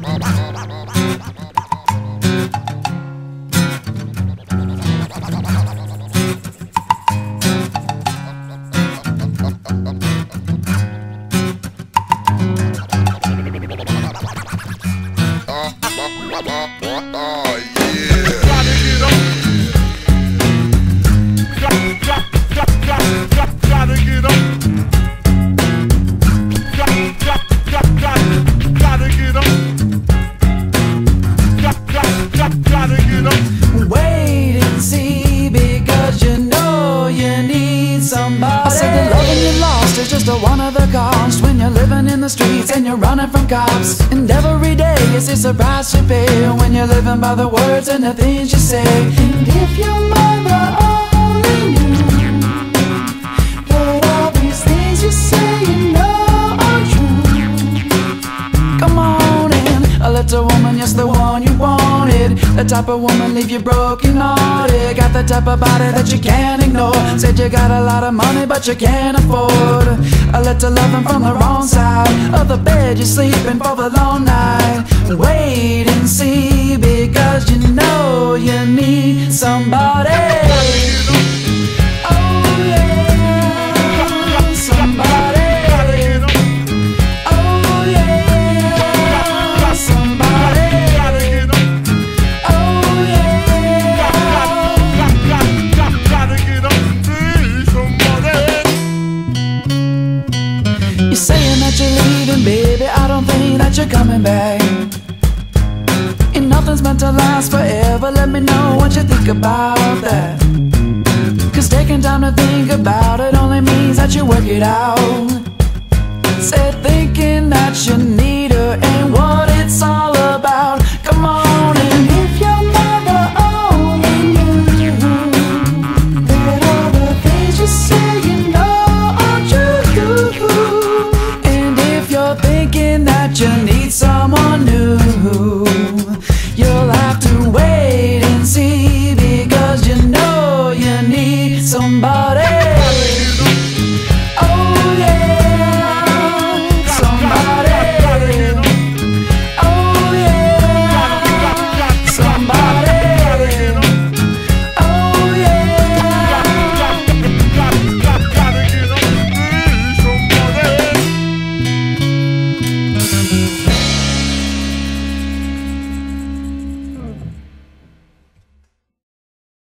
Wait one of the cost when you're living in the streets and you're running from cops. And every day is a surprise to pay when you're living by the words and the things you say. And if your mother The type of woman leave you broken hearted. Got the type of body that you can't ignore. Said you got a lot of money, but you can't afford a little loving from the wrong side of the bed. You're sleeping for the long night. Wait and see because you know you need somebody. You're saying that you're leaving, baby. I don't think that you're coming back. And nothing's meant to last forever. Let me know what you think about that. Cause taking time to think about it only means that you work it out. Said thinking